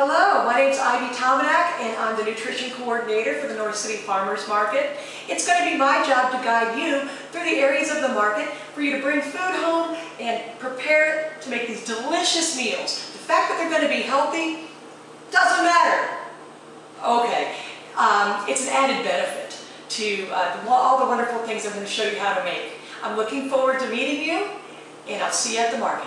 Hello, my name is Ivy Tominack and I'm the nutrition coordinator for the North City Farmers Market. It's going to be my job to guide you through the areas of the market for you to bring food home and prepare it to make these delicious meals. The fact that they're going to be healthy doesn't matter. Okay, um, it's an added benefit to uh, all the wonderful things I'm going to show you how to make. I'm looking forward to meeting you and I'll see you at the market.